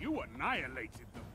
You annihilated them.